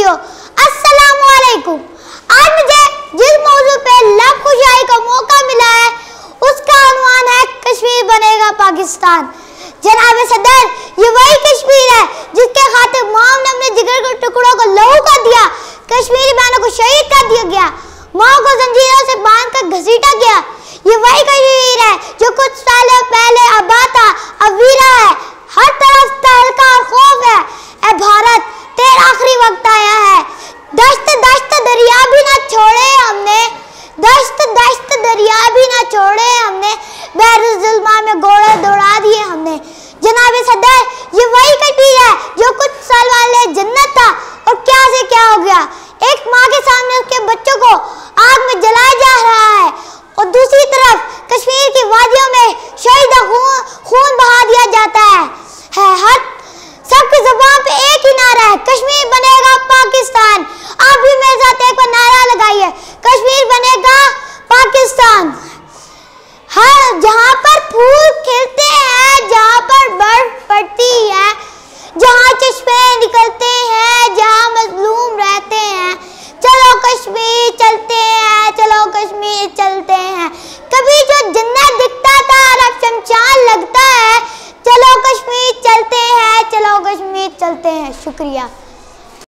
साथियों अस्सलाम वालेकुम आज मुझे जिस मौजू पे लब खुशाई का मौका मिला है, उसका अनुमान है कश्मीर बनेगा पाकिस्तान। जनाब सदर, ये वही कश्मीर है जिसके खातिर माम ने अपने जिगर के टुकड़ों को लहू कर दिया, कश्मीरी बहनों को शहीद कर दिया गया। माँ को जंजीरों से बाँध कर घसीटा गया ये वही कश्मीर है जो कुछ साल पहले आबाद था अब वीरा है हर तरफ़ तहलका और खौफ है ए भारत तेरा आखिरी वक्त आया है दस्त दस्त दरिया भी ना छोड़े हमने दस्त दस्त दरिया भी ना छोड़े हमने। में घोड़े दौड़ा दिए हमने। जनाब सदर, ये वही कश्मीर है जो कुछ साल वाले जन्नत था। और क्या से क्या हो गया? एक माँ के सामने उसके बच्चों को आग में जलाया जा रहा है। और दूसरी तरफ़ कश्मीर की वादियों में शहीद खून खून बहा दिया जाता है। है, हर सबकी ज़ुबान पे एक ही नारा है। कश्मीर बनेगा पाकिस्तान आप भी मेरे साथ एक बार नारा लगाइए कश्मीर बनेगा पाकिस्तान हर जहाँ पर फूल खिलते हैं जहाँ पर बर्फ़ पड़ती है जहाँ चश्मे निकलते हैं जहाँ मजलूम रहते हैं चलो कश्मीर चलते हैं चलो कश्मीर चलते हैं कभी जो जन्नत दिखता था अब शमशान लगता है चलो कश्मीर चलते हैं चलो कश्मीर चलते हैं शुक्रिया।